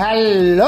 Hello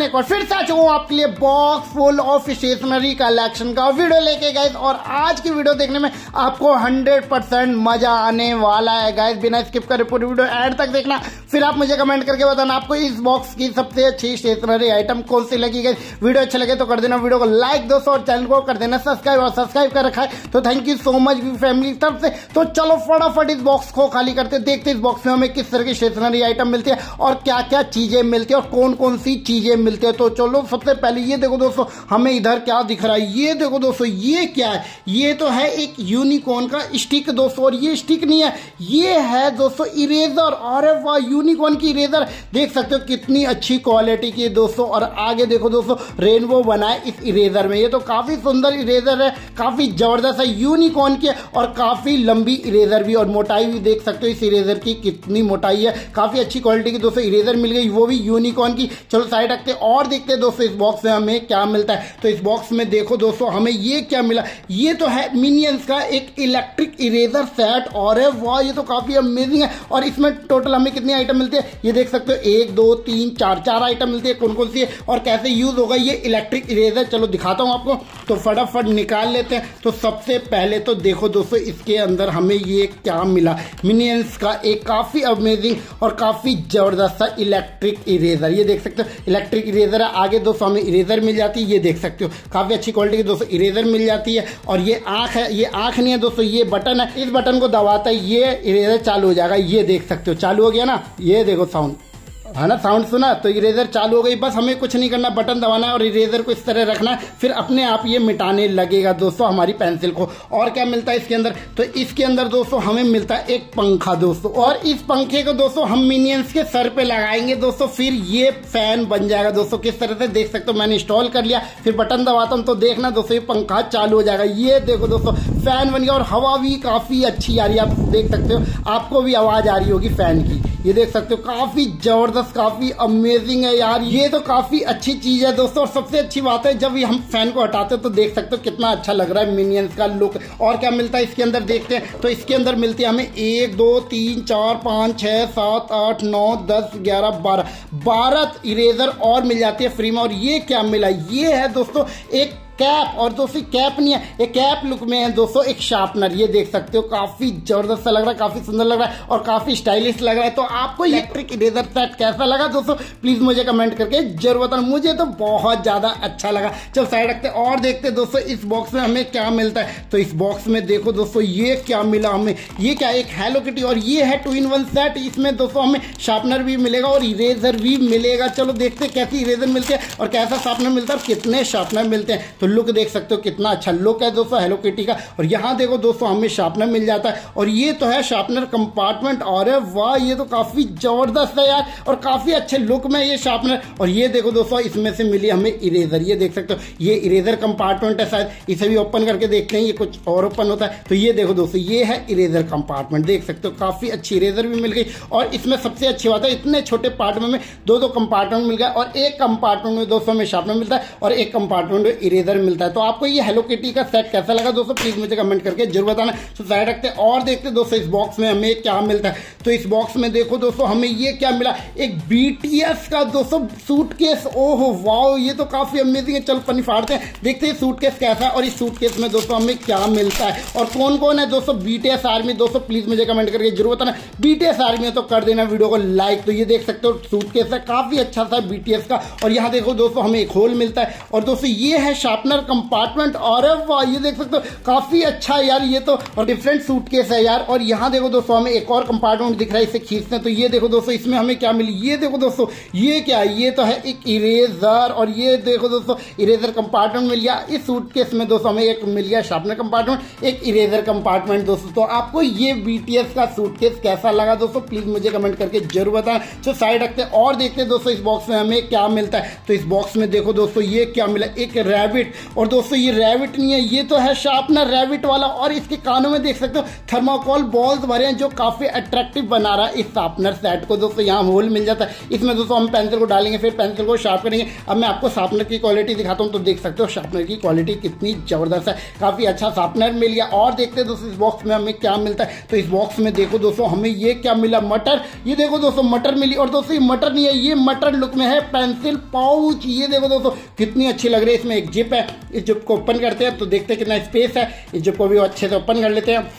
everyone एक बार फिर से आ चुका हूँ आपके लिए box full of stationery collection का वीडियो लेके गए और आज की वीडियो देखने में आपको 100 परसेंट मज़ा आने वाला है गाइस बिना स्किप करे पूरी वीडियो एंड तक देखना। फिर आप मुझे कमेंट करके बताना, आपको इस बॉक्स की सबसे अच्छी स्टेशनरी आइटम कौन सी लगी गई वीडियो अच्छा लगे तो कर देना वीडियो को लाइक दोस्तों, और चैनल को कर देना सब्सक्राइब और सब्सक्राइब कर रखा है तो thank you so much family तरफ़ से। तो चलो फटाफट इस बॉक्स को खाली करते देखते इस बॉक्स में हमें किस तरह की स्टेशनरी आइटम मिलती है और क्या क्या चीज़ें मिलती है और कौन कौन सी चीज़ें है तो चलो सबसे पहले ये देखो दोस्तों, हमें इधर क्या दिख रहा है? ये देखो दोस्तों, ये क्या है? ये तो है एक यूनिकॉर्न का स्टिक दोस्तों, और ये स्टिक नहीं है, ये है दोस्तों इरेजर अरे वाह यूनिकॉर्न की इरेजर देख सकते हो कितनी अच्छी क्वालिटी की दोस्तों, और आगे देखो दोस्तों रेनबो बनाए इस इरेजर में। ये तो काफ़ी सुंदर इरेजर है, काफ़ी ज़बरदस्त है यूनिकॉर्न की और काफ़ी लंबी इरेजर भी, और मोटाई भी देख सकते हो इस इरेजर की कितनी मोटाई है। काफ़ी अच्छी क्वालिटी की दोस्तों इरेजर मिल गई, वो भी यूनिकॉर्न की। चलो साइड रखते और देखते हैं दोस्तों, इस बॉक्स में हमें क्या मिलता है। तो इस बॉक्स में देखो दोस्तों, हमें ये क्या मिला? ये तो है मिनियंस का एक इलेक्ट्रिक इरेजर सेट और है, वाह, ये तो काफ़ी अमेजिंग है। और इसमें टोटल हमें कितनी आइटम मिलती है? ये देख सकते हो, एक, दो, तीन, चार चार आइटम मिलती है कौन कौन सी है? और कैसे यूज़ होगा ये इलेक्ट्रिक इरेजर चलो दिखाता हूँ आपको। तो फटाफट निकाल लेते हैं। तो सबसे पहले तो देखो दोस्तों, इसके अंदर हमें ये क्या मिला? मिनियंस का एक काफ़ी अमेजिंग और काफ़ी ज़बरदस्त इलेक्ट्रिक इलेक्ट्रिक इरेजर ये देख सकते हो इलेक्ट्रिक इरेजर है, आगे दोस्तों हमें इरेजर मिल जाती है, ये देख सकते हो। काफ़ी अच्छी क्वालिटी की दोस्तों इरेजर मिल जाती है, और ये आँख है, ये आँख नहीं है दोस्तों, ये बटन है, इस बटन को दबाता है, ये इरेजर चालू हो जाएगा, ये देख सकते हो, चालू हो गया ना, ये देखो साउंड। है ना? साउंड सुना? तो इरेजर चालू हो गई। बस हमें कुछ नहीं करना बटन दबाना है और इरेजर को इस तरह रखना है। फिर अपने आप ये मिटाने लगेगा दोस्तों हमारी पेंसिल को। और क्या मिलता है इसके अंदर? तो इसके अंदर दोस्तों हमें मिलता है एक पंखा दोस्तों। और इस पंखे को दोस्तों हम मिनियंस के सर पे लगाएँगे दोस्तों। फिर ये फ़ैन बन जाएगा दोस्तों। किस तरह से? देख सकते हो, मैंने इंस्टॉल कर लिया। फिर बटन दबाता हूँ तो देखना दोस्तों ये पंखा चालू हो जाएगा। ये देखो दोस्तों फ़ैन बन गया और हवा भी काफ़ी अच्छी आ रही है। आप देख सकते हो, आपको भी आवाज़ आ रही होगी फ़ैन की। ये देख सकते हो, काफ़ी ज़बरदस्त, काफ़ी अमेजिंग है यार। ये तो काफ़ी अच्छी चीज़ है दोस्तों, और सबसे अच्छी बात है, जब हम फ़ैन को हटाते हैं तो देख सकते हो कितना अच्छा लग रहा है मिनियंस का लुक और क्या मिलता है इसके अंदर, देखते हैं। तो इसके अंदर मिलती है हमें एक, दो, तीन, चार, पाँच छह सात, आठ, नौ, दस, ग्यारह, बारह। बारह इरेजर और मिल जाती है फ्री में, और ये क्या मिला? ये है दोस्तों, एक कैप, और दोस्तों, कैप नहीं है ये कैप लुक में है दोस्तों, एक शार्पनर, ये देख सकते हो, काफ़ी ज़बरदस्त लग रहा है, काफ़ी सुंदर लग रहा है, और काफ़ी स्टाइलिश लग रहा है। तो आपको इलेक्ट्रिक इरेजर सेट कैसा लगा दोस्तों? प्लीज़ मुझे कमेंट करके ज़रूर बताना। मुझे तो बहुत ज़्यादा अच्छा लगा। चल, साइड रखते और देखते दोस्तों, इस बॉक्स में हमें क्या मिलता है। तो इस बॉक्स में देखो दोस्तों, ये क्या मिला हमें। ये क्या, एक हेलो किटी और ये है टू इन वन सेट इसमें दोस्तों हमें शार्पनर भी मिलेगा, और इरेजर भी मिलेगा। चलो, देखते कैसी इरेजर मिलती है, और कैसा शार्पनर मिलता है कितने शार्पनर मिलते हैं। तो लुक देख सकते हो कितना अच्छा लुक है दोस्तों हेलो किटी का। और यहाँ देखो दोस्तों, हमें शार्पनर मिल जाता है। और ये तो है शार्पनर कंपार्टमेंट और वाह, ये तो काफ़ी ज़बरदस्त है यार, और काफ़ी अच्छे लुक में ये शार्पनर और ये देखो दोस्तों, इसमें से मिली हमें इरेजर ये देख सकते हो, ये इरेजर कंपार्टमेंट है शायद, इसे भी ओपन करके देखते हैं, ये कुछ और ओपन होता है। तो ये देखो दोस्तों, ये है इरेजर कंपार्टमेंट देख सकते हो, काफ़ी अच्छी इरेजर भी मिल गई। और इसमें सबसे अच्छी बात है, इतने छोटे पार्ट में दो दो कंपार्टमेंट मिल गया, और एक कंपार्टमेंट में दोस्तों हमें शार्पनर मिलता है, और एक कंपार्टमेंट में इरेजर मिलता है। तो आपको ये हेलो किटी का सेट कैसा लगा दोस्तों? प्लीज़ मुझे कमेंट करके ज़रूर बताना। तो साइड रखते और देखते दोस्तों इस बॉक्स में हमें क्या मिलता है। तो इस बॉक्स में देखो दोस्तों, हमें ये क्या मिला? एक बीटीएस का दोस्तों सूटकेस ओह वाओ ये तो काफ़ी अमेजिंग है। चल पनी फाड़ते हैं। देखते हैं सूटकेस कैसा है और इस सूटकेस में दोस्तों हमें क्या मिलता है। और कौन कौन है दोस्तों? बीटीएस आर्मी दोस्तों प्लीज़ मुझे कमेंट करके ज़रूर बताना। बीटीएस आर्मी है तो कर देना वीडियो को लाइक तो ये देख सकते हो सूटकेस है। काफ़ी अच्छा सा बीटीएस का। और यहाँ देखो दोस्तों हमें एक होल मिलता है। और दोस्तों ये है शार्पनर कंपार्टमेंट और वाह, ये देख सकते हो, काफ़ी अच्छा है यार, ये तो और डिफरेंट सूटकेस है यार, और यहाँ देखो दोस्तों, हमें एक और कंपार्टमेंट दिख रहा है इसे खींचते हैं तो ये देखो दोस्तों, इसमें हमें क्या मिली, ये देखो दोस्तों, ये क्या है, ये तो है एक इरेजर और ये देखो दोस्तों इरेजर कंपार्टमेंट मिल गया, इस सूटकेस में दोस्तों, हमें एक मिल गया शार्पनर कंपार्टमेंट एक इरेजर कंपार्टमेंट दोस्तों तो आपको ये बीटीएस का सूटकेस कैसा लगा दोस्तों प्लीज़ मुझे कमेंट करके ज़रूर बताएँ तो साइड रखते और देखते दोस्तों, इस बॉक्स में हमें क्या मिलता है तो इस बॉक्स में देखो दोस्तों, ये क्या मिला, एक रैबिट और दोस्तों, ये रैविट नहीं है, ये तो है शार्पनर रैविट वाला, और इसके कानों में देख सकते हो थर्माकोल बॉल्स भरे हैं जो काफ़ी अट्रैक्टिव बना रहा है इस शार्पनर सेट को। दोस्तों, यहाँ होल मिल जाता है। इसमें दोस्तों, हम पेंसिल को डालेंगे, फिर पेंसिल को शार्प करेंगे। अब मैं आपको शार्पनर की क्वालिटी दिखाता हूँ तो देख सकते हो शार्पनर की क्वालिटी कितनी ज़बरदस्त है। काफ़ी अच्छा शार्पनर मिल गया। और देखते दोस्तों, इस बॉक्स में हमें क्या मिलता है। तो इस बॉक्स में देखो दोस्तों, हमें ये क्या मिला? मटर। ये देखो दोस्तों, मटर मिली। और दोस्तों, ये मटर नहीं है, ये मटर लुक में है। पेंसिल पाउच ये देखो दोस्तों, कितनी अच्छी लग रही है। इसमें एक जिप है इस जिप को ओपन करते हैं तो देखते हैं कितना स्पेस है। इस जिप को भी अच्छे से ओपन कर लेते हैं।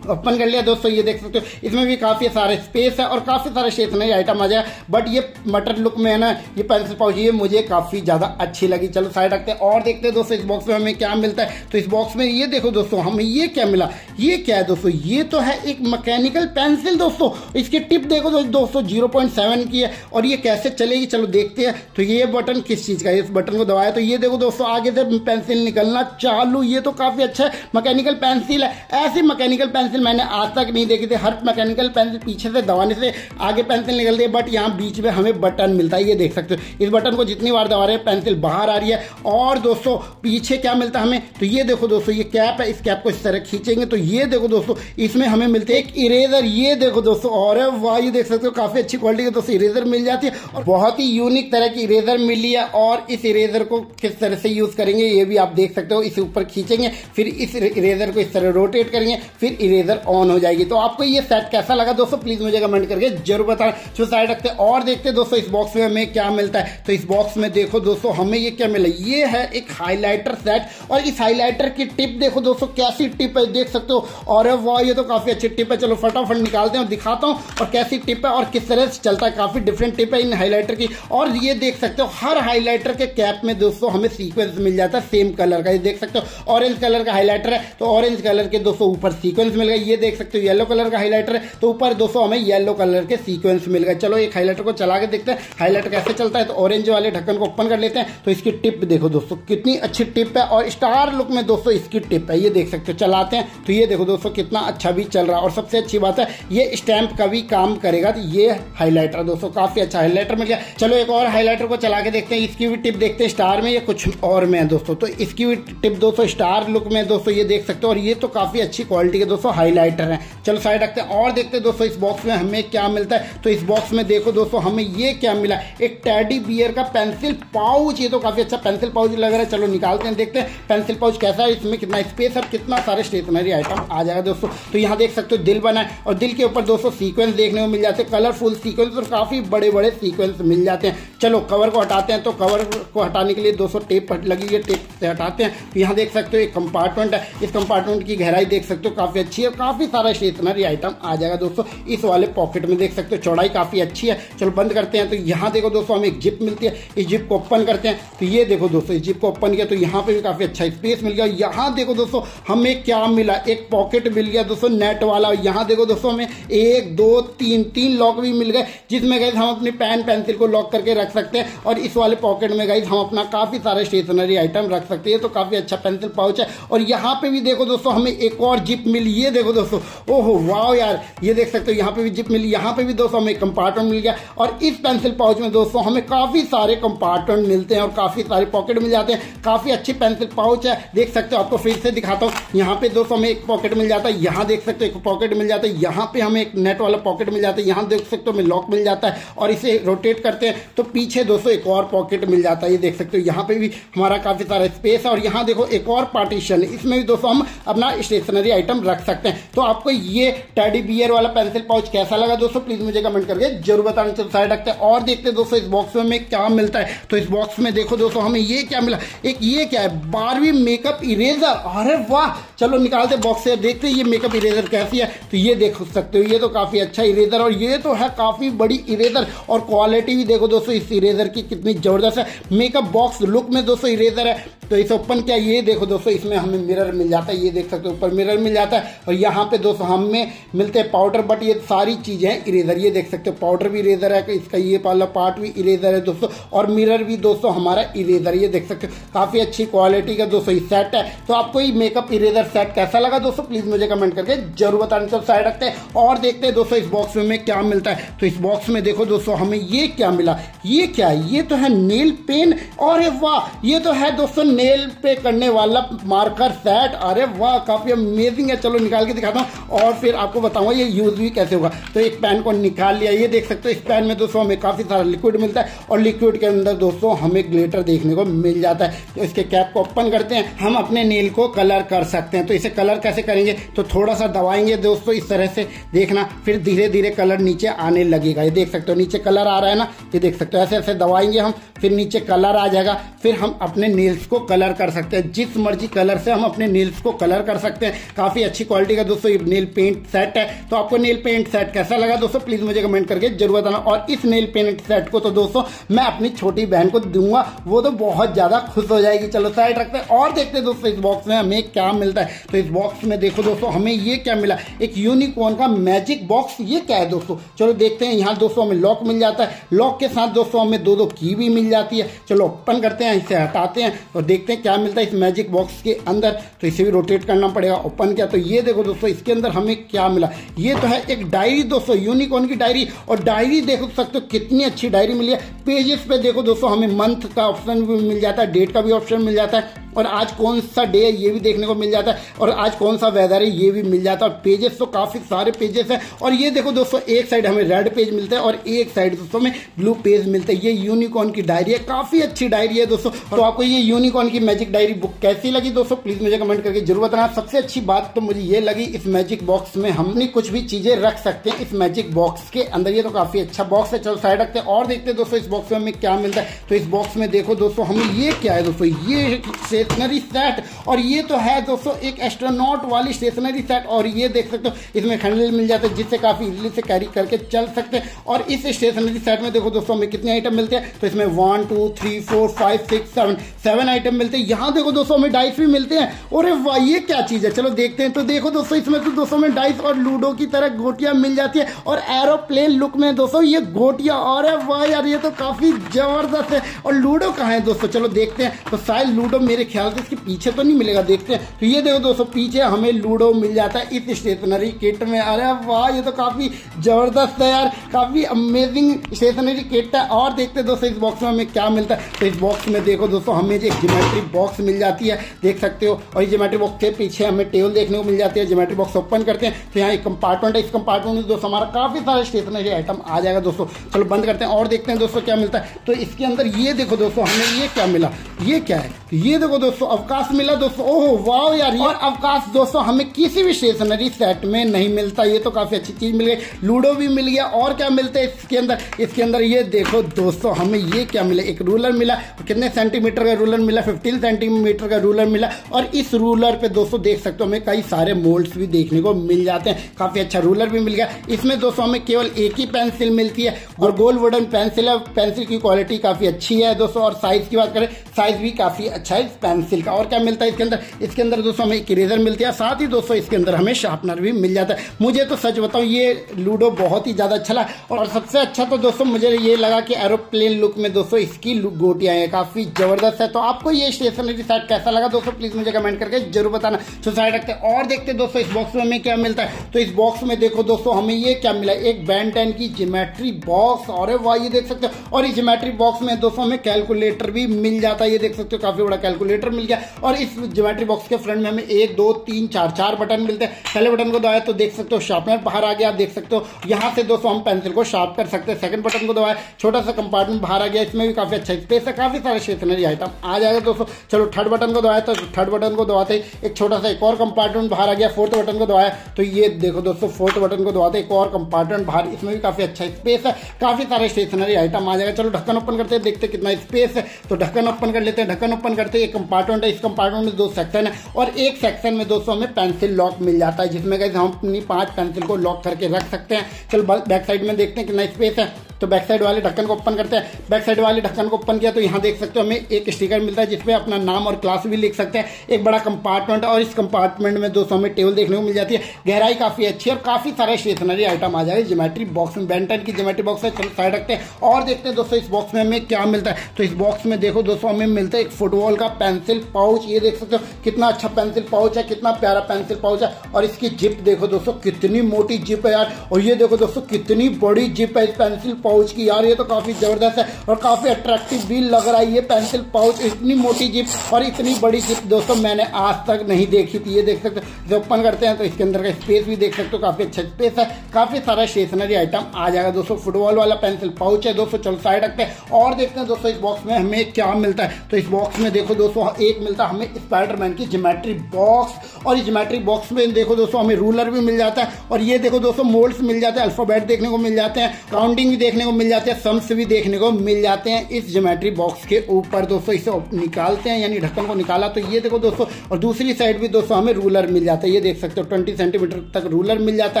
ओपन कर लिया दोस्तों, ये देख सकते हो, इसमें भी काफ़ी सारे स्पेस है और काफ़ी सारे स्टेशनरी आइटम आ जाए। बट ये मटर लुक में है ना, ये पेंसिल पाउच ये मुझे काफ़ी ज़्यादा अच्छी लगी। चलो साइड रखते हैं और देखते हैं दोस्तों, इस बॉक्स में हमें क्या मिलता है। तो इस बॉक्स में ये देखो दोस्तों, हमें ये क्या मिला? ये क्या है दोस्तों? ये तो है एक मैकेनिकल पेंसिल दोस्तों। इसकी टिप देखो दोस्तों ज़ीरो की है और ये कैसे चलेगी? चलो देखते हैं। तो ये बटन किस चीज़ का है? इस बटन को दबाया तो ये देखो दोस्तों, आगे से पेंसिल निकलना चालू। ये तो काफ़ी अच्छा है मैकेनिकल पेंसिल है। ऐसी मैकेनिकल पेंसिल पेंसिल मैंने आज तक नहीं देखी थी। हर मैकेनिकल पेंसिल पीछे से, दबाने से आगे पेंसिल निकलती है बट यहाँ बीच में हमें बटन मिलता है, ये देख सकते हो। इस बटन को जितनी बार दबा रहे हैं पेंसिल बाहर आ रही है। और दोस्तों, पीछे क्या मिलता है हमें? तो ये देखो दोस्तों, ये कैप है, इस कैप को इस तरह खींचेंगे तो ये देखो दोस्तों, इसमें हमें मिलते एक इरेजर ये देखो दोस्तों, और वाह, ये देख सकते हो, काफ़ी अच्छी क्वालिटी की दोस्तों इरेजर मिल जाती है। और बहुत ही यूनिक तरह की इरेजर मिली है, और इस इरेजर को किस तरह से यूज़ करेंगे, ये भी आप देख सकते हो, इसे ऊपर खींचेंगे, फिर इस इरेजर को इस तरह रोटेट करेंगे, फिर इरेजर ऑन हो जाएगी। तो आपको ये सेट कैसा लगा दोस्तों? प्लीज़ मुझे कमेंट करके ज़रूर बताना जो साइड रखते हैं, और देखते हैं दोस्तों इस बॉक्स में हमें क्या मिलता है। तो इस बॉक्स में देखो दोस्तों, हमें ये क्या मिला? ये है एक हाईलाइटर सेट और इस हाईलाइटर की टिप देखो दोस्तों, कैसी टिप है, देख सकते हो? और वाह, ये तो काफ़ी अच्छी टिप है। चलो फटाफट निकालते हैं दिखाता हूँ और कैसी टिप है और किस तरह से चलता है। काफ़ी डिफरेंट टिप है इन हाईलाइटर की। और ये देख सकते हो, हर हाईलाइटर के कैप में दोस्तों हमें सीक्वेंस मिल जाता है सेम कलर का। ये देख सकते हो ऑरेंज कलर का हाईलाइटर है। तो ऑरेंज कलर के दोस्तों ऊपर सीक्वेंस मिल गया। ये देख सकते हो येलो कलर का हाईलाइटर है तो ऊपर दोस्तों हमें येलो कलर के सीक्वेंस मिल गए। चलो एक हाईलाइटर को चला के देखते हैं हाईलाइटर कैसे चलता है तो ऑरेंज वाले ढक्कन को ओपन कर लेते हैं तो इसकी टिप देखो दोस्तों, कितनी अच्छी टिप है और स्टार लुक में दोस्तों इसकी टिप है, ये देख सकते हो, चलाते हैं तो ये देखो दोस्तों कितना अच्छा भी चल रहा है। और सबसे अच्छी बात है, ये स्टैंप का भी काम करेगा तो ये हाईलाइटर दोस्तों काफ़ी अच्छा हाईलाइटर मिल गया। चलो एक और हाईलाइटर को चला के देखते हैं, इसकी भी टिप देखते हैं स्टार में या कुछ और में है दोस्तों तो इसकी भी टिप दोस्तों स्टार लुक में दोस्तों ये देख सकते हो, और ये तो काफ़ी अच्छी क्वालिटी के दोस्तों हाईलाइटर है। चलो साइड रखते हैं और देखते हैं दोस्तों इस बॉक्स में हमें क्या मिलता है। तो इस बॉक्स में देखो दोस्तों हमें ये क्या मिला एक टैडी बियर का पेंसिल पाउच ये तो काफ़ी अच्छा पेंसिल पाउच लग रहा है। चलो निकालते हैं, देखते हैं पेंसिल पाउच कैसा है, इसमें कितना स्पेस है कितना सारे स्टेशनरी आइटम आ जाएगा दोस्तों। तो यहाँ देख सकते हो दिल बना है और दिल के ऊपर दोस्तों सीक्वेंस देखने को मिल जाते हैं। कलरफुल सीक्वेंस और काफ़ी बड़े बड़े सीक्वेंस मिल जाते हैं। चलो कवर को हटाते हैं तो कवर को हटाने के लिए दोस्तों टेप लगी है टेप से हटाते हैं। तो यहाँ देख सकते हो एक कंपार्टमेंट है। इस कंपार्टमेंट की गहराई देख सकते हो, काफ़ी अच्छी काफ़ी सारा स्टेशनरी आइटम आ जाएगा दोस्तों। इस वाले पॉकेट में देख सकते हो, चौड़ाई काफ़ी अच्छी है। चलो बंद करते हैं तो यहाँ देखो दोस्तों, हमें एक जिप मिलती है। इस जिप को ओपन करते हैं तो ये देखो दोस्तों, इस जिप को ओपन किया तो यहाँ पे भी काफ़ी अच्छा स्पेस मिल गया। यहाँ देखो दोस्तों, हमें क्या मिला? एक पॉकेट मिल गया दोस्तों नेट वाला। यहाँ देखो दोस्तों, हमें एक, दो, तीन तीन लॉक भी मिल गए, जिसमें गए हम अपनी पेन पेंसिल को लॉक करके रख सकते हैं। और इस वाले पॉकेट में गई हम अपना काफ़ी सारे स्टेशनरी आइटम रख सकते हैं। तो काफ़ी अच्छा पेंसिल पाउच है। और यहाँ पे भी देखो दोस्तों, हमें एक और जिप मिली। ये देखो दोस्तों, ओहो वाह यार, ये देख सकते हो, यहाँ पे भी जिप मिली, यहाँ पे भी दोस्तों हमें कंपार्टमेंट मिल गया। और इस पेंसिल पाउच में दोस्तों हमें काफ़ी सारे कंपार्टमेंट मिलते हैं और काफ़ी सारे पॉकेट मिल जाते हैं। काफ़ी अच्छी पेंसिल पाउच है, देख सकते हो, आपको फिर से दिखाता हूँ। यहाँ पे दोस्तों हमें एक पॉकेट मिल जाता है, यहाँ देख सकते हो, एक पॉकेट मिल जाता है, यहाँ पे हमें एक नेट वाला पॉकेट मिल जाता है, यहाँ देख सकते हो, हमें लॉक मिल जाता है और इसे रोटेट करते हैं। तो पीछे दोस्तों एक और पॉकेट मिल जाता है, ये देख सकते हो, यहाँ पे भी हमारा काफ़ी सारा स्पेस है। और यहाँ देखो, एक और पार्टीशन इसमें भी दोस्तों हम अपना स्टेशनरी आइटम रख सकते हैं। तो आपको ये टेडी बियर वाला पेंसिल पाउच कैसा लगा दोस्तों? प्लीज़ मुझे कमेंट करके ज़रूर बताना, चलो साइड रखते हैं। और देखते हैं दोस्तों, इस बॉक्स में हमें क्या मिलता है। तो इस बॉक्स में देखो दोस्तों, हमें ये क्या मिला? एक ये क्या है? बारहवीं मेकअप इरेजर अरे वाह! चलो निकालते बॉक्स से देखते ये मेकअप इरेजर कैसी है। तो ये देख सकते हो, ये तो काफ़ी अच्छा इरेजर और ये तो है काफ़ी बड़ी इरेजर और क्वालिटी भी देखो दोस्तों, इस इरेजर की कितनी ज़बरदस्त है। मेकअप बॉक्स लुक में दोस्तों इरेजर है। तो इसे ओपन क्या ये देखो दोस्तों, इसमें हमें मिरर मिल जाता है। ये देख सकते हो, ऊपर मिरर मिल जाता है। और यहाँ पे दोस्तों हमें मिलते हैं पाउडर बट ये सारी चीज़ें हैं इरेजर ये देख सकते हो पाउडर भी इरेजर है, इसका ये वाला पार्ट भी इरेजर है दोस्तों, और मिरर भी दोस्तों हमारा इरेजर ये देख सकते हो, काफ़ी अच्छी क्वालिटी का दोस्तों ये सेट है। तो आपको ये मेकअप इरेजर सेट कैसा लगा दोस्तों प्लीज़ मुझे कमेंट करके ज़रूर बताने तो साइड रखते हैं, और देखते हैं दोस्तों इस बॉक्स में क्या मिलता है। तो इस बॉक्स में देखो दोस्तों हमें ये क्या मिला, ये क्या है? ये तो है नेल पेन और वाह, ये तो है दोस्तों नेल पे करने वाला मार्कर सेट अरे वाह, काफ़ी अमेजिंग है, चलो निकाल के दिखाता हूँ और फिर आपको बताऊँगा ये यूज़ भी कैसे होगा। तो एक पेन को निकाल लिया, ये देख सकते हो, इस पेन में दोस्तों हमें काफ़ी सारा लिक्विड मिलता है और लिक्विड के अंदर दोस्तों हमें ग्लेटर देखने को मिल जाता है। तो इसके कैप को ओपन करते हैं, हम अपने नील को कलर कर सकते हैं। तो इसे कलर कैसे करेंगे? तो थोड़ा सा दबाएँगे दोस्तों, इस तरह से देखना, फिर धीरे धीरे कलर नीचे आने लगेगा। ये देख सकते हो, नीचे कलर आ रहा है ना? ये देख सकते हो, ऐसे ऐसे दबाएँगे हम, फिर नीचे कलर आ जाएगा, फिर हम अपने नील्स को कलर कर सकते हैं। जिस मर्ज़ी कलर से हम अपने नील्स को कलर कर सकते हैं। काफ़ी अच्छी क्वालिटी का दोस्तों, ये नील पेंट सेट है। तो आपको नील पेंट सेट कैसा लगा दोस्तों प्लीज़ मुझे कमेंट करके ज़रूर बताना। और इस नील पेंट सेट को तो दोस्तों, मैं अपनी छोटी बहन को दूँगा, वो तो बहुत ज़्यादा खुश हो जाएगी। चलो साइड रखते हैं और देखते हैं दोस्तों, इस बॉक्स में हमें क्या मिलता है। तो इस बॉक्स में देखो दोस्तों, हमें ये क्या मिला? एक यूनिकॉर्न का मैजिक बॉक्स ये क्या है दोस्तों? चलो, देखते हैं, यहाँ दोस्तों हमें लॉक मिल जाता है। लॉक के साथ दोस्तों हमें दो दो की भी मिल जाती है। चलो ओपन करते हैं, इसे हटाते हैं और देखते हैं क्या मिलता है इस मैजिक बॉक्स के अंदर। तो इसे भी रोटेट करना पड़ेगा ओपन किया। तो ये देखो दोस्तों, इसके अंदर हमें क्या मिला? ये तो है एक डायरी दोस्तों यूनिकॉर्न की डायरी और डायरी देखो सकते हो कितनी अच्छी डायरी मिली है। पेजेस पे देखो दोस्तों, हमें मंथ का ऑप्शन भी मिल जाता है डेट का भी ऑप्शन मिल जाता है। और आज कौन सा डे है, ये भी देखने को मिल जाता है। और आज कौन सा वेदर है, ये भी मिल जाता है। और पेजेस तो काफ़ी सारे पेजेस हैं। और ये देखो दोस्तों, एक साइड हमें रेड पेज मिलता है और एक साइड दोस्तों में ब्लू पेज मिलता है। ये यूनिकॉर्न की डायरी है। काफ़ी अच्छी डायरी है दोस्तों। तो आपको ये यूनिकॉर्न की मैजिक डायरी बुक कैसी लगी दोस्तों प्लीज़ मुझे कमेंट करके ज़रूर बताना। सबसे अच्छी बात तो मुझे ये लगी इस मैजिक बॉक्स में हमने कुछ भी चीज़ें रख सकते हैं इस मैजिक बॉक्स के अंदर। ये तो काफ़ी अच्छा बॉक्स है। चलो साइड रखते हैं और देखते हैं दोस्तों इस बॉक्स में हमें क्या मिलता है। तो इस बॉक्स में देखो दोस्तों, हमें ये क्या है दोस्तों? ये स्टेशनरी सेट और ये तो है दोस्तों एक एस्ट्रोनॉट वाली स्टेशनरी सेट और ये देख सकते हो, इसमें खंडल मिल जाते हैं, जिससे काफ़ी इजली से कैरी करके चल सकते हैं। और इस स्टेशनरी सेट में देखो दोस्तों, हमें कितने आइटम मिलते हैं? तो इसमें one two three four five six seven seven item मिलते हैं। यहाँ देखो दोस्तों, हमें डाइस भी मिलते हैं। और ये क्या चीज़ है? चलो देखते हैं। तो देखो दोस्तों, इसमें तो दोस्तों में डाइस और लूडो की तरह गोटियाँ मिल जाती है और एरोप्लेन लुक में दोस्तों ये गोटियाँ और है। वाह यार, ये तो काफ़ी ज़बरदस्त है। और लूडो कहाँ है दोस्तों? चलो देखते हैं। तो शायद लूडो मेरे ख्याल से इसके पीछे तो नहीं मिलेगा। देखते हैं। तो ये देखो दोस्तों, पीछे हमें लूडो मिल जाता है इस स्टेशनरी किट में। अरे वाह, ये तो काफ़ी ज़बरदस्त है यार। काफ़ी अमेजिंग स्टेशनरी किट है। और देखते हैं दोस्तों, इस बॉक्स में हमें क्या मिलता है। तो इस बॉक्स में देखो दोस्तों, हमें एक ज्योमेट्री बॉक्स मिल जाती है, देख सकते हो। और ये ज्योमेट्री बॉक्स के पीछे हमें टेबल देखने को मिल जाती है ज्योमेट्री बॉक्स ओपन करते हैं तो यहाँ एक कंपार्टमेंट है, इस कंपार्टमेंट में दोस्तों हमारा काफ़ी सारे स्टेशनरी आइटम आ जाएगा दोस्तों। चलो बंद करते हैं और देखते हैं दोस्तों क्या मिलता है। तो इसके अंदर ये देखो दोस्तों, हमें ये क्या मिला? ये क्या है? ये देखो दोस्तों अवकाश मिला दोस्तों। ओहो वाह यार और अवकाश दोस्तों हमें किसी भी स्टेशनरी सेट में नहीं मिलता। ये तो काफ़ी अच्छी चीज़ मिल गई। लूडो भी मिल गया और क्या मिलता है इसके अंदर? इसके अंदर ये देखो दोस्तों हमें ये क्या मिला? एक रूलर मिला कितने सेंटीमीटर का रूलर मिला? फिफ्टीन सेंटीमीटर का रूलर मिला। और इस रूलर पे दोस्तों देख सकते हो हमें कई सारे मोल्ड्स भी देखने को मिल जाते हैं। काफ़ी अच्छा रूलर भी मिल गया। इसमें दोस्तों हमें केवल एक ही पेंसिल मिलती है। और गोल वुडन पेंसिल है। पेंसिल की क्वालिटी काफ़ी अच्छी है दोस्तों। और साइज़ की बात करें साइज़ भी काफ़ी अच्छा है पेंसिल का। और क्या मिलता है इसके अंदर? इसके अंदर दोस्तों हमें एक इरेजर मिलती है, साथ ही दोस्तों इसके अंदर हमें शार्पनर भी मिल जाता है। मुझे तो सच बताऊँ, ये लूडो बहुत ही ज़्यादा अच्छा लगा। और सबसे अच्छा तो दोस्तों मुझे ये लगा कि एरोप्लेन लुक में दोस्तों इसकी गोटियाँ हैं, काफ़ी ज़बरदस्त है। तो आपको ये स्टेशनरी सेट कैसा लगा दोस्तों? प्लीज़ मुझे कमेंट करके ज़रूर बताना। तो साइड रखते और देखते दोस्तों इस बॉक्स में हमें क्या मिलता है। तो इस बॉक्स में देखो दोस्तों, हमें ये क्या मिला? एक बैंड टेन की जिमेट्री बॉक्स और वाह, ये देख सकते हो। और इस जिमेट्री बॉक्स में दोस्तों हमें कैलकुलेटर भी मिल जाता है। ये देख सकते हो, काफ़ी बड़ा कैलकुलेटर मिल गया। और इस ज्योमेट्री बॉक्स के फ्रंट में हमें एक, दो, तीन, चार चार बटन मिलते हैं। पहले बटन को दबाया तो देख सकते हो शार्पनर बाहर आ गया, आप देख सकते हो। यहाँ से दोस्तों हम पेंसिल को शार्प कर सकते हैं। सेकंड बटन को दबाया, छोटा सा कंपार्टमेंट बाहर आ गया। इसमें भी काफ़ी अच्छा स्पेस है, काफ़ी सारे स्टेशनरी आइटम आ जाएगा दोस्तों, चलो थर्ड बटन को दबाया तो थर्ड बटन को दबाते एक छोटा सा एक और कंपार्टमेंट बाहर आ गया। फोर्थ बटन को दबाया तो ये देखो दोस्तों फोर्थ बटन को दबाते एक और कंपार्टमेंट बाहर। इसमें भी काफ़ी अच्छा स्पेस है, काफ़ी सारे स्टेशनरी आइटम आ जाएगा, चलो ढक्कन ओपन करते हैं, देखते कितना स्पेस है। तो ढक्कन ओपन कर लेते हैं, ढक्कन ओपन करते हैं, एक कंपार्टमेंट है, इस कंपार्टमेंट में दो सेक्शन है और एक सेक्शन में दोस्तों हमें पेंसिल लॉक मिल जाता है, जिसमें हम अपनी पाँच पेंसिल को लॉक करके रख सकते हैं। चल बैक साइड में देखते हैं कितना स्पेस है। तो बैक साइड वाले ढक्कन को ओपन करते हैं। बैक साइड वाले ढक्कन को ओपन किया तो यहाँ देख सकते हो हमें एक स्टिकर मिलता है जिसमें अपना नाम और क्लास भी लिख सकते हैं। एक बड़ा कंपार्टमेंट और इस कंपार्टमेंट में दोस्तों हमें टेबल देखने को मिल जाती है। गहराई काफ़ी अच्छी है और काफ़ी सारे स्टेशनरी आइटम आ जाएगा। ज्योमेट्री बॉक्स में बेंटन की ज्योमेट्री बॉक्स है साइड रखते हैं और देखते हैं दोस्तों इस बॉक्स में हमें क्या मिलता है। तो इस बॉक्स में देखो दोस्तों हमें मिलता है एक फुटबॉल का पेंसिल पाउच ये देख सकते हो कितना अच्छा पेंसिल पाउच है, कितना प्यारा पेंसिल पाउच है और इसकी जिप देखो दोस्तों कितनी मोटी जिप है यार। और ये देखो दोस्तों कितनी बड़ी जिप है इस पेंसिल पाउच की। यार, ये तो काफ़ी ज़बरदस्त है और काफ़ी अट्रैक्टिव भी लग रहा है ये पेंसिल पाउच इतनी मोटी जिप और इतनी बड़ी जिप दोस्तों मैंने आज तक नहीं देखी थी। ये देख सकते जब ओपन करते हैं तो इसके अंदर का स्पेस भी देख सकते हो। काफ़ी अच्छा स्पेस है। काफ़ी सारा स्टेशनरी आइटम आ जाएगा दोस्तों। फुटबॉल वाला पेंसिल पाउच है दोस्तों। चलो साइड रखते हैं और देखते हैं दोस्तों इस बॉक्स में हमें क्या मिलता है। तो इस बॉक्स में देखो दोस्तों, एक मिलता है हमें स्पाइडरमैन की ज्योमेट्री बॉक्स और इस ज्योमेट्री बॉक्स में देखो दोस्तों हमें रूलर भी मिल जाता है और ये देखो दोस्तों मोल्ड्स मिल जाते हैं अल्फ़ाबेट देखने को मिल जाते हैं काउंटिंग भी देखने को मिल जाते हैं सम्स भी देखने को मिल जाते हैं इस ज्योमेट्री बॉक्स के ऊपर। दोस्तों, इसे निकालते हैं, यानी ढक्कन को निकाला तो ये देखो दोस्तों, और दूसरी साइड भी दोस्तों हमें रूलर मिल जाता है। ये देख सकते हो ट्वेंटी सेंटीमीटर तक रूलर मिल जाता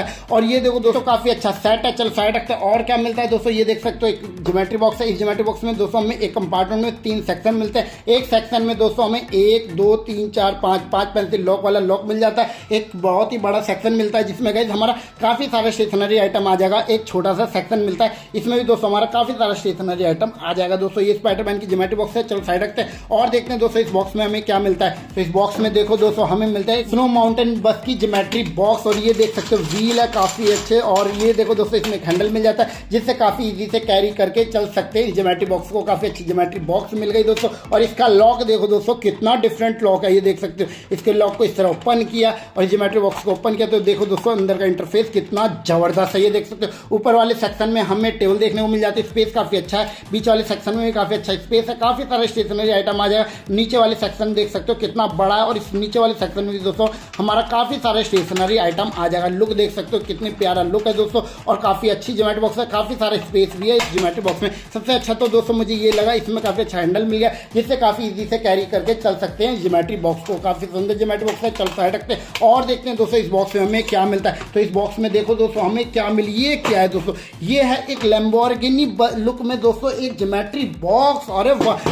है। और ये देखो दोस्तों, काफ़ी अच्छा सेट है। चल साइड रखते हैं, और क्या मिलता है दोस्तों, ये देख सकते हो, एक ज्योमेट्री बॉक्स है। इस ज्योमेट्री बॉक्स में दोस्तों हमें एक कंपार्टमेंट में तीन सेक्शन मिलते हैं। एक सेक्शन में दोस्तों हमें एक, दो, तीन, चार, पाँच पाँच पेंसिल लॉक वाला लॉक मिल जाता है। एक बहुत ही बड़ा सेक्शन मिलता है, जिसमें गए हमारा काफ़ी सारा स्टेशनरी आइटम आ जाएगा। एक छोटा सा सेक्शन मिलता है। इसमें भी दोस्तों हमारा काफ़ी सारा स्टेशनरी आइटम आ जाएगा। दोस्तों, ये स्पाइडरमैन की जोमेटो बॉक्स है। चलो साइड रखते हैं और देखते हैं दोस्तों, इस बॉक्स में हमें क्या मिलता है। तो इस बॉक्स में देखो दोस्तों, हमें मिलता है स्नो माउंटेन बस की जोमेट्री बॉक्स और ये देख सकते हो व्हील है काफ़ी अच्छे और ये देखो दोस्तों, इसमें हैंडल मिल जाता है, जिससे काफ़ी इजी से कैरी करके चल सकते हैं। जोमेट्री बॉक्स को काफ़ी अच्छी जोमेट्री बॉक्स मिल गई दोस्तों और इसका लॉक देखो दोस्तों, कितना डिफरेंट लॉक है। ये देख सकते हो, इसके लॉक को इस तरह ओपन किया और जोमेट्री बॉक्स को ओपन किया। तो देखो दोस्तों, अंदर का इंटरफेस कितना ज़बरदस्त है। ये देख सकते हो, ऊपर वाले सेक्शन में हमें टेबल देखने को मिल जाती है। स्पेस काफ़ी अच्छा है। बीच वाले सेक्शन में भी काफ़ी अच्छा स्पेस है। काफ़ी सारा स्टेशनरी आइटम आ जाएगा। नीचे वाले सेक्शन देख सकते हो कितना बड़ा है। और इस नीचे वाले सेक्शन में भी दोस्तों, हमारा काफ़ी सारे स्टेशनरी आइटम आ जाएगा। लुक देख सकते हो कितनी प्यारा लुक है दोस्तों। और काफ़ी अच्छी जोमेटो बॉक्स है। काफ़ी सारा स्पेस भी है इस जोमेटो बॉक्स में। सबसे अच्छा तो दोस्तों मुझे ये लगा, इसमें काफ़ी अच्छा हैंडल मिल गया, जिससे काफ़ी इजी से कैरी करके चल सकते हैं जोमेट्री बॉक्स को। काफ़ी सुंदर जोमेट्री बॉक्स है। चल रखते हैं। और देखते हैं दोस्तों इस बॉक्स में हमें क्या मिलता है। तो इस बॉक्स में देखो दोस्तों, हमें क्या मिली, ये क्या है दोस्तों? ये है एक लेम्बोर्गिनी लुक में दोस्तों, एक जोमेट्री बॉक्स और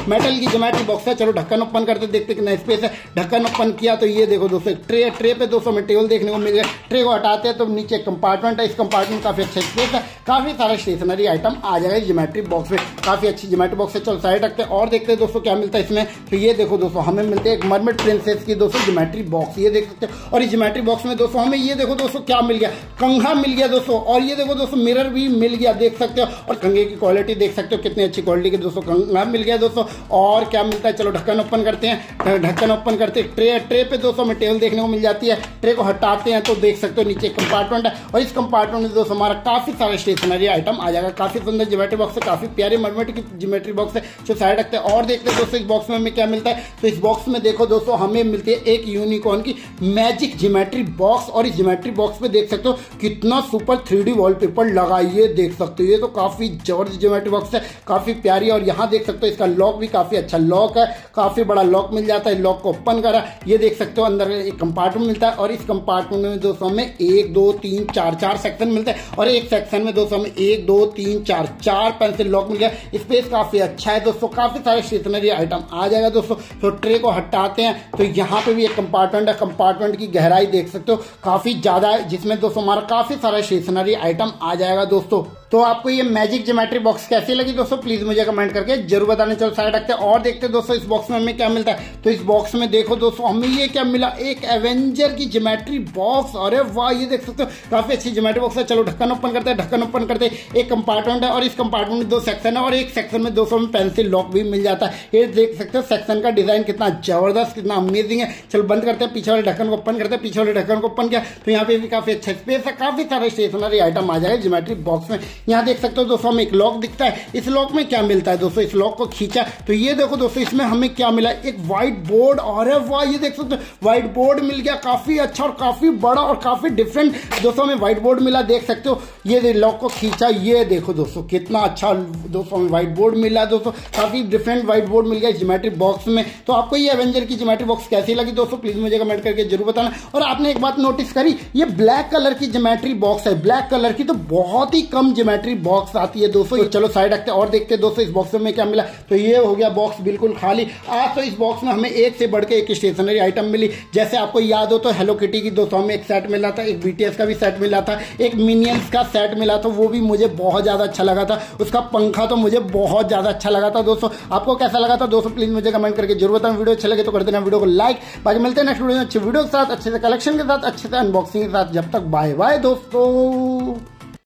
मेटल की जोमेट्री बॉक्स है। चलो, ढक्कन ओपन करते, देखते कितना स्पेस है। ढक्कन ओपन किया तो ये देखो दोस्तों ट्रे ट्रे पे दोस्तों हमें टेबल देखने को मिल गया। ट्रे को हटाते हैं तो नीचे कंपार्टमेंट है। इस कंपार्टमेंट काफ़ी अच्छा स्पेस है। काफ़ी सारा स्टेशनरी आइटम आ जाएगा जोमेट्री बॉक्स में। काफ़ी अच्छी जोमेट्री बॉक्स है। चलो साइड रखते और देखते दोस्तों क्या मिलता है इसमें। तो ये देखो दोस्तों, हमें मिलते हैं एक मरमेट प्रिंसेस की दोस्तों जोमेट्री बॉक्स ये देख सकते और इस जोमेट्री बॉक्स में दोस्तों हमें ये देखो दोस्तों क्या मिल गया। कंघा मिल गया दोस्तों। और ये देखो दोस्तों मिरर भी मिल गया। देख सकते हो और कंघे की क्वालिटी देख सकते हो, कितनी अच्छी क्वालिटी की दोस्तों कंघा मिल गया दोस्तों, और क्या मिलता है? चलो ढक्कन ओपन करते हैं। ढक्कन ओपन करते हैं। ट्रे ट्रे पे दोस्तों हमें टेबल देखने को मिल जाती है। ट्रे को हटाते हैं तो देख सकते हो नीचे कंपार्टमेंट है। और इस कंपार्टमेंट में दोस्तों हमारा काफ़ी सारा स्टेशनरी आइटम आ जाएगा। काफ़ी सुंदर ज्योमेट्री बॉक्स है, काफ़ी प्यारे मरमेट की ज्योमेट्री बॉक्स है, जो साइड रखते हैं। और देखते हैं दोस्तों इस बॉक्स में हमें क्या मिलता है। तो इस बॉक्स में देखो दोस्तों, हमें मिलती है एक यूनिकॉर्न की मैजिक ज्योमेट्री बॉक्स और इस ज्योमेट्री बॉक्स में देख सकते हो कितना सुपर थ्री डी वॉलपेपर लगा ये देख सकते हो। ये तो काफ़ी ज़बरदस्त ज्योमेट्री बॉक्स है, काफ़ी प्यारी और यहाँ देख सकते हो इसका लॉक भी काफ़ी अच्छा लॉक है, काफ़ी बड़ा लॉक मिल जाता है लॉक को ओपन करा, ये देख सकते हो अंदर एक कंपार्टमेंट मिलता है और इस कंपार्टमेंट में दोस्तों हमें एक, दो, तीन, चार चार सेक्शन मिलते हैं और एक सेक्शन में दोस्तों हमें एक, दो, तीन, चार चार पेंसिल लॉक मिल गया। स्पेस काफ़ी अच्छा है दोस्तों, काफ़ी सारे स्टेशनरी आइटम आ जाएगा दोस्तों। तो ट्रे को हटाते हैं तो यहाँ पे भी एक कंपार्टमेंट है कंपार्टमेंट की गहराई देख सकते हो, काफ़ी ज़्यादा है, जिसमें दोस्तों हमारा काफ़ी सारा स्टेशनरी आइटम आ जाएगा दोस्तों। तो आपको ये मैजिक ज्योमेट्री बॉक्स कैसी लगी दोस्तों? प्लीज़ मुझे कमेंट करके ज़रूर बताने। चलो साइड रखते हैं और देखते हैं दोस्तों इस बॉक्स में हमें क्या मिलता है। तो इस बॉक्स में देखो दोस्तों, हमें ये क्या मिला? एक एवेंजर की ज्योमेट्री बॉक्स अरे वाह, ये देख सकते हो, काफ़ी अच्छी ज्योमेट्री बॉक्स है। चलो ढक्कन ओपन करते हैं, ढक्कन ओपन करते हैं। एक कंपार्टमेंट है और इस कंपार्टमेंट में दो सेक्शन है और एक सेक्शन में दोस्तों में पेंसिल लॉक भी मिल जाता है। ये देख सकते हो सेक्शन का डिज़ाइन कितना ज़बरदस्त, कितना अमेजिंग है। चलो बंद करते हैं, पीछे वाले ढक्कन को ओपन करते हैं, पीछे वाले ढक्कन को ओपन किया। तो यहाँ पे भी काफ़ी अच्छा स्पेस है, काफ़ी सारे स्टेशनरी आइटम आ जाएगा ज्योमेट्री बॉक्स में। यहाँ देख सकते हो दोस्तों, हमें एक लॉक दिखता है। इस लॉक में क्या मिलता है दोस्तों? इस लॉक को खींचा। तो ये देखो दोस्तों, इसमें हमें क्या मिला? एक व्हाइट बोर्ड और वाह, ये देख सकते हो व्हाइट बोर्ड मिल गया। काफ़ी अच्छा और काफ़ी बड़ा और काफ़ी डिफरेंट दोस्तों, हमें व्हाइट बोर्ड मिला। देख सकते हो, ये लॉक को खींचा। ये देखो दोस्तों, कितना अच्छा दोस्तों, हमें व्हाइट बोर्ड मिला दोस्तों। काफ़ी डिफरेंट व्हाइट बोर्ड मिल गया जिमेट्री बॉक्स में। तो आपको ये एवेंजर की जिमेट्री बॉक्स कैसी लगी दोस्तों? प्लीज़ मुझे कमेंट करके ज़रूर बताना। और आपने एक बात नोटिस करी, ये ब्लैक कलर की जिमेट्री बॉक्स है। ब्लैक कलर की तो बहुत ही कम जिमेट्री बॉक्स आती है दोस्तों। तो चलो साइड रखते हैं और देखते हैं दोस्तों इस बॉक्स में क्या मिला। तो ये हो गया बॉक्स बिल्कुल खाली। आज तो इस बॉक्स में हमें एक से बढ़ के एक स्टेशनरी आइटम मिली। जैसे आपको याद हो तो हेलो किटी की दोस्तों हमें एक सेट मिला था, एक बीटीएस का भी सेट मिला था, एक मिनियंस का सेट मिला था, वो भी मुझे बहुत ज़्यादा अच्छा लगा था। उसका पंखा तो मुझे बहुत ज़्यादा अच्छा लगा था दोस्तों। आपको कैसा लगा था दोस्तों प्लीज़ मुझे कमेंट करके ज़रूर बताएँ वीडियो अच्छा लगे तो कर देना वीडियो को लाइक बाकी मिलते हैं नेक्स्ट वीडियो में। अच्छे वीडियो के साथ, अच्छे से कलेक्शन के साथ, अच्छे से अनबॉक्सिंग के साथ। जब तक बाय बाय दोस्तों।